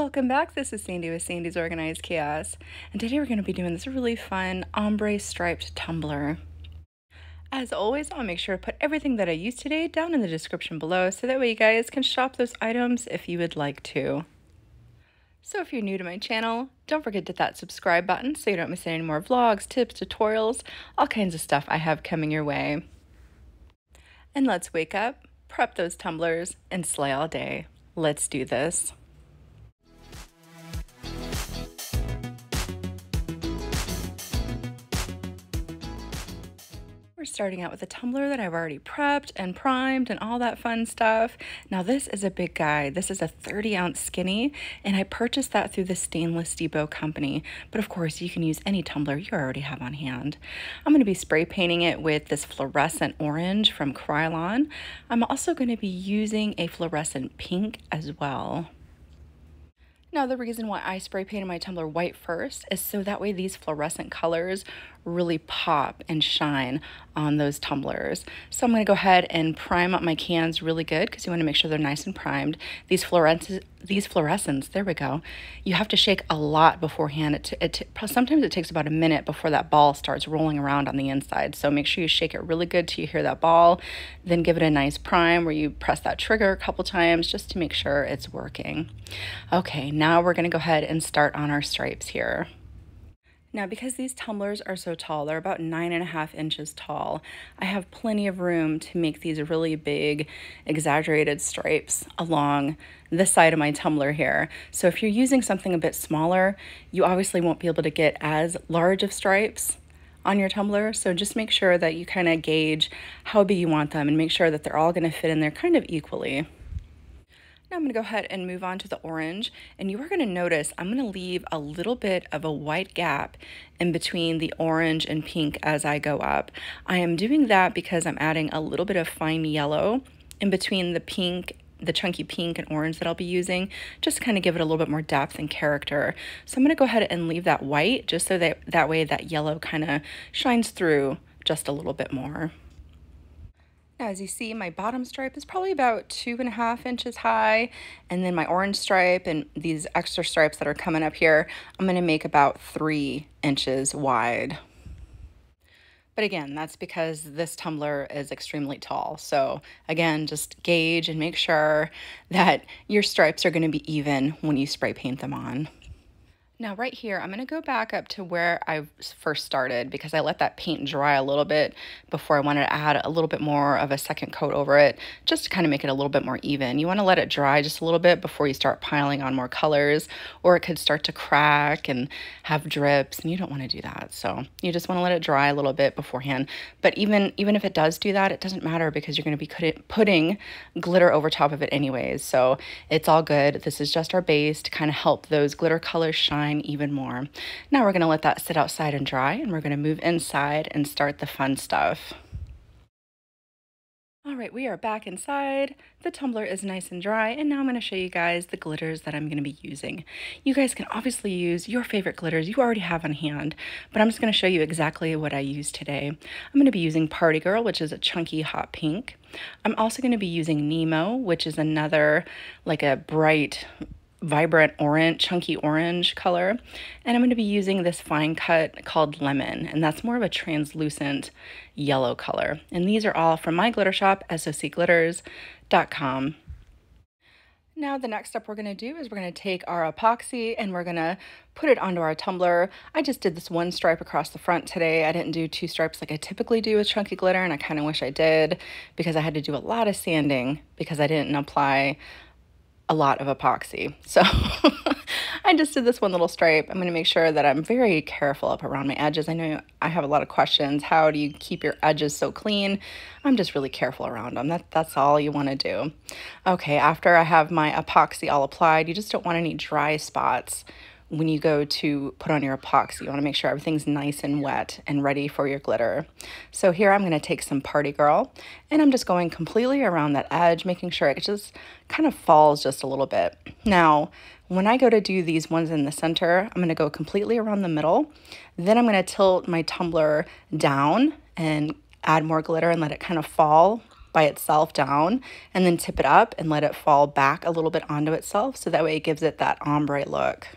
Welcome back. This is Sandy with Sandy's Organized Chaos. And today we're going to be doing this really fun ombre striped tumbler. As always, I'll make sure to put everything that I used today down in the description below so that way you guys can shop those items if you would like to. So if you're new to my channel, don't forget to hit that subscribe button so you don't miss any more vlogs, tips, tutorials, all kinds of stuff I have coming your way. And let's wake up, prep those tumblers, and slay all day. Let's do this. We're starting out with a tumbler that I've already prepped and primed and all that fun stuff. Now this is a big guy. This is a 30 ounce skinny and I purchased that through the Stainless Depot company. But of course you can use any tumbler you already have on hand. I'm going to be spray painting it with this fluorescent orange from Krylon. I'm also going to be using a fluorescent pink as well. Now the reason why I spray painted my tumbler white first is so that way these fluorescent colors really pop and shine on those tumblers. So I'm going to go ahead and prime up my cans really good because you want to make sure they're nice and primed. These fluorescents, these fluorescents, there we go. You have to shake a lot beforehand. It, it sometimes it takes about a minute before that ball starts rolling around on the inside. So make sure you shake it really good till you hear that ball. Then give it a nice prime where you press that trigger a couple times just to make sure it's working. Okay, now we're going to go ahead and start on our stripes here. Now, because these tumblers are so tall, they're about nine and a half inches tall, I have plenty of room to make these really big, exaggerated stripes along the side of my tumbler here. So if you're using something a bit smaller, you obviously won't be able to get as large of stripes on your tumbler. So just make sure that you kind of gauge how big you want them and make sure that they're all going to fit in there kind of equally. Now I'm going to go ahead and move on to the orange and you are going to notice I'm going to leave a little bit of a white gap in between the orange and pink as I go up. I am doing that because I'm adding a little bit of fine yellow in between the pink the chunky pink and orange that I'll be using just to kind of give it a little bit more depth and character. So I'm going to go ahead and leave that white just so that that way that yellow kind of shines through just a little bit more. Now, as you see, my bottom stripe is probably about two and a half inches high. And then my orange stripe and these extra stripes that are coming up here, I'm gonna make about three inches wide. But again, that's because this tumbler is extremely tall. So again, just gauge and make sure that your stripes are gonna be even when you spray paint them on. Now right here, I'm gonna go back up to where I first started because I let that paint dry a little bit before I wanted to add a little bit more of a second coat over it, just to kind of make it a little bit more even. You wanna let it dry just a little bit before you start piling on more colors, or it could start to crack and have drips, and you don't wanna do that. So you just wanna let it dry a little bit beforehand. But even, even if it does do that, it doesn't matter because you're gonna be putting glitter over top of it anyways. So it's all good. This is just our base to kind of help those glitter colors shine shine even more. Now we're going to let that sit outside and dry and we're going to move inside and start the fun stuff. All right, we are back inside. The tumbler is nice and dry, and now I'm going to show you guys the glitters that I'm going to be using. You guys can obviously use your favorite glitters you already have on hand, but I'm just going to show you exactly what I use today. I'm going to be using Party Girl, which is a chunky hot pink. I'm also going to be using Nemo, which is another like a bright vibrant orange, chunky orange color. And I'm going to be using this fine cut called Lemon, and that's more of a translucent yellow color. And these are all from my glitter shop, socglitters.com. Now the next step we're going to do is we're going to take our epoxy and we're going to put it onto our tumbler. I just did this one stripe across the front today. I didn't do two stripes like I typically do with chunky glitter and I kind of wish I did because I had to do a lot of sanding because I didn't apply a lot of epoxy. So I just did this one little stripe. I'm going to make sure that I'm very careful up around my edges. I know I have a lot of questions. How do you keep your edges so clean? I'm just really careful around them. That, that's all you want to do. Okay, after I have my epoxy all applied, you just don't want any dry spots when you go to put on your epoxy. You want to make sure everything's nice and wet and ready for your glitter. So here I'm going to take some Party Girl and I'm just going completely around that edge, making sure it just kind of falls just a little bit. Now, when I go to do these ones in the center, I'm going to go completely around the middle. Then I'm going to tilt my tumbler down and add more glitter and let it kind of fall by itself down and then tip it up and let it fall back a little bit onto itself so that way it gives it that ombre look.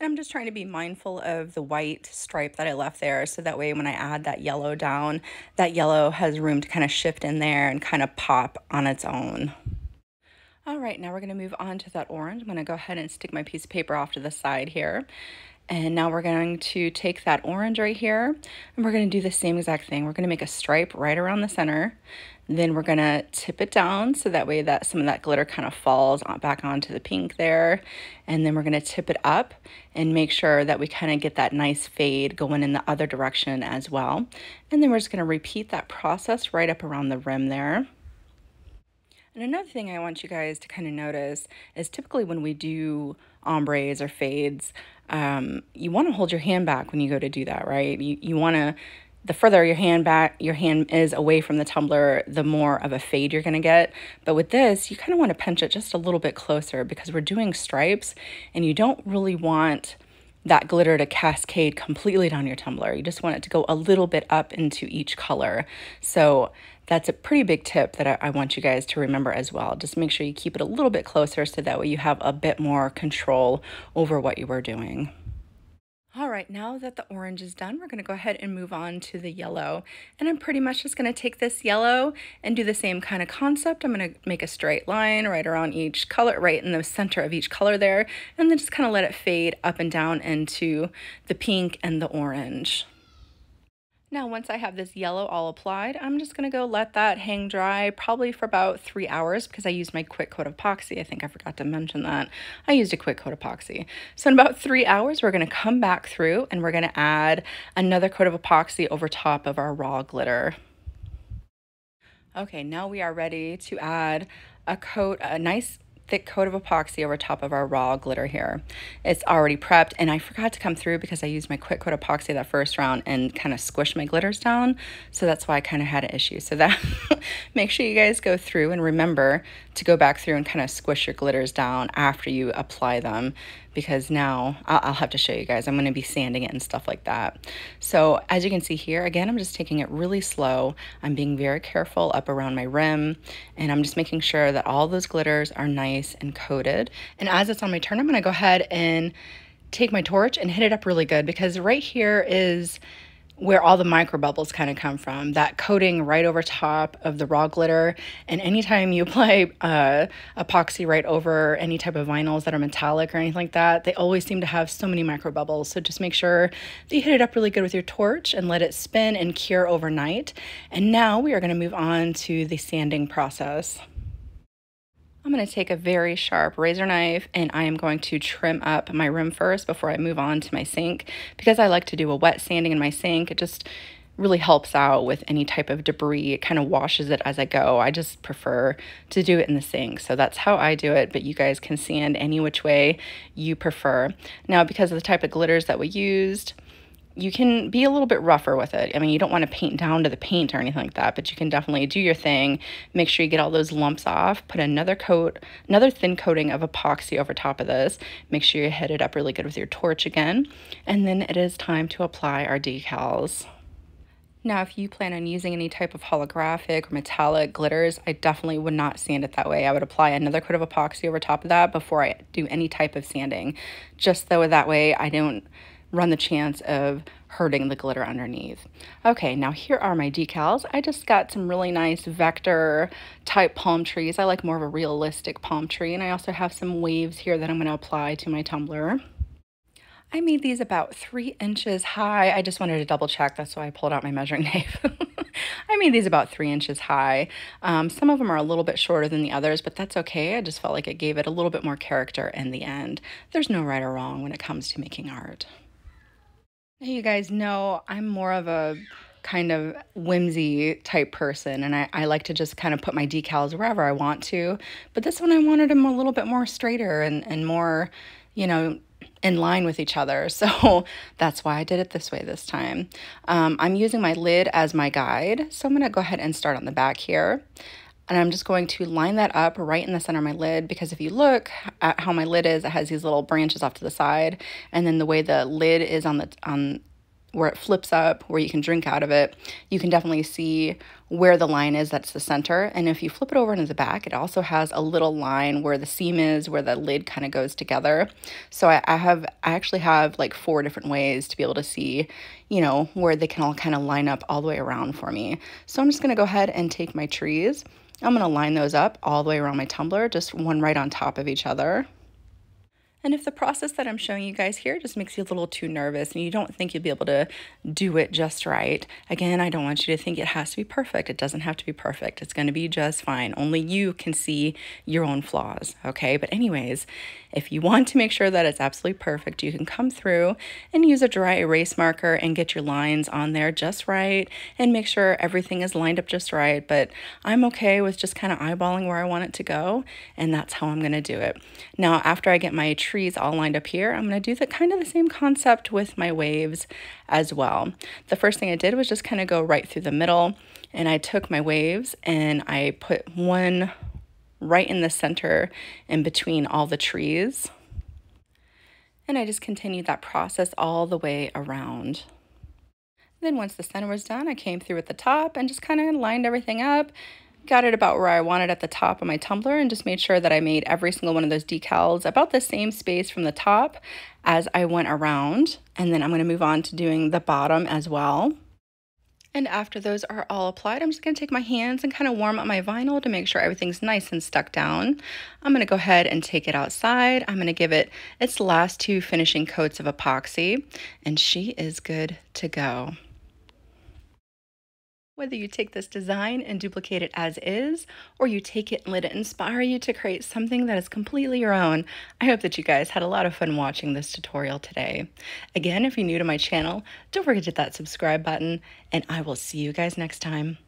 And I'm just trying to be mindful of the white stripe that I left there so that way when I add that yellow down, that yellow has room to kind of shift in there and kind of pop on its own. All right, now we're gonna move on to that orange. I'm gonna go ahead and stick my piece of paper off to the side here. And now we're going to take that orange right here and we're going to do the same exact thing. We're going to make a stripe right around the center. Then we're going to tip it down so that way that some of that glitter kind of falls back onto the pink there. And then we're going to tip it up and make sure that we kind of get that nice fade going in the other direction as well. And then we're just going to repeat that process right up around the rim there. And another thing I want you guys to kind of notice is typically when we do ombres or fades, um, you want to hold your hand back when you go to do that, right? You, you want to, the further your hand back, your hand is away from the tumbler, the more of a fade you're going to get. But with this, you kind of want to pinch it just a little bit closer because we're doing stripes and you don't really want that glitter to cascade completely down your tumbler. You just want it to go a little bit up into each color. So that's a pretty big tip that I, I, want you guys to remember as well. Just make sure you keep it a little bit closer so that way you have a bit more control over what you are doing. All right, now that the orange is done, we're gonna go ahead and move on to the yellow. And I'm pretty much just gonna take this yellow and do the same kind of concept. I'm gonna make a straight line right around each color, right in the center of each color there, and then just kind of let it fade up and down into the pink and the orange. Now, once I have this yellow all applied, I'm just gonna go let that hang dry probably for about three hours because I used my quick coat of epoxy. I think I forgot to mention that. I used a quick coat of epoxy. So in about three hours, we're gonna come back through and we're gonna add another coat of epoxy over top of our raw glitter. Okay, now we are ready to add a coat, a nice thick coat of epoxy over top of our raw glitter here. It's already prepped and I forgot to come through because I used my quick coat epoxy that first round and kind of squished my glitters down. So that's why I kind of had an issue. So that make sure you guys go through and remember to go back through and kind of squish your glitters down after you apply them because now I'll, I'll have to show you guys. I'm going to be sanding it and stuff like that. So as you can see here, again, I'm just taking it really slow. I'm being very careful up around my rim and I'm just making sure that all those glitters are nice and coated. And as it's on my turn, I'm going to go ahead and take my torch and hit it up really good because right here is where all the micro bubbles kind of come from that coating right over top of the raw glitter. And anytime you apply uh, epoxy right over any type of vinyls that are metallic or anything like that they always seem to have so many micro bubbles so just make sure that you hit it up really good with your torch and let it spin and cure overnight. And now we are going to move on to the sanding process I'm going to take a very sharp razor knife and I am going to trim up my rim first before I move on to my sink because I like to do a wet sanding in my sink. It just really helps out with any type of debris. It kind of washes it as I go. I just prefer to do it in the sink. So that's how I do it, but you guys can sand any which way you prefer. Now, because of the type of glitters that we used, you can be a little bit rougher with it. I mean, you don't want to paint down to the paint or anything like that, but you can definitely do your thing. Make sure you get all those lumps off. Put another coat, another thin coating of epoxy over top of this. Make sure you hit it up really good with your torch again. And then it is time to apply our decals. Now, if you plan on using any type of holographic or metallic glitters, I definitely would not sand it that way. I would apply another coat of epoxy over top of that before I do any type of sanding. Just though that way I don't run the chance of hurting the glitter underneath. Okay, now here are my decals. I just got some really nice vector type palm trees. I like more of a realistic palm tree and I also have some waves here that I'm going to apply to my tumbler. I made these about three inches high. I just wanted to double check. That's why I pulled out my measuring knife. I made these about three inches high. Um, some of them are a little bit shorter than the others, but that's okay. I just felt like it gave it a little bit more character in the end. There's no right or wrong when it comes to making art. You guys know I'm more of a kind of whimsy type person and I, I like to just kind of put my decals wherever I want to. But this one I wanted them a little bit more straighter and, and more, you know, in line with each other. So that's why I did it this way this time. Um, I'm using my lid as my guide. So I'm going to go ahead and start on the back here. And I'm just going to line that up right in the center of my lid because if you look at how my lid is, it has these little branches off to the side. And then the way the lid is on the on where it flips up, where you can drink out of it, you can definitely see where the line is that's the center. And if you flip it over into the back, it also has a little line where the seam is, where the lid kind of goes together. So I, I have, I actually have like four different ways to be able to see, you know, where they can all kind of line up all the way around for me. So I'm just gonna go ahead and take my trees. I'm gonna line those up all the way around my tumbler, just one right on top of each other. And if the process that I'm showing you guys here just makes you a little too nervous and you don't think you'll be able to do it just right, again, I don't want you to think it has to be perfect. It doesn't have to be perfect. It's going to be just fine. Only you can see your own flaws, okay? But anyways, if you want to make sure that it's absolutely perfect, you can come through and use a dry erase marker and get your lines on there just right and make sure everything is lined up just right. But I'm okay with just kind of eyeballing where I want it to go, and that's how I'm going to do it. Now, after I get my trees all lined up here, I'm going to do the kind of the same concept with my waves as well. The first thing I did was just kind of go right through the middle and I took my waves and I put one right in the center in between all the trees. And I just continued that process all the way around. Then once the center was done, I came through at the top and just kind of lined everything up got it about where I wanted at the top of my tumbler and just made sure that I made every single one of those decals about the same space from the top as I went around. And then I'm going to move on to doing the bottom as well. And after those are all applied, I'm just going to take my hands and kind of warm up my vinyl to make sure everything's nice and stuck down. I'm going to go ahead and take it outside. I'm going to give it its last two finishing coats of epoxy, and she is good to go. Whether you take this design and duplicate it as is, or you take it and let it inspire you to create something that is completely your own, I hope that you guys had a lot of fun watching this tutorial today. Again, if you're new to my channel, don't forget to hit that subscribe button, and I will see you guys next time.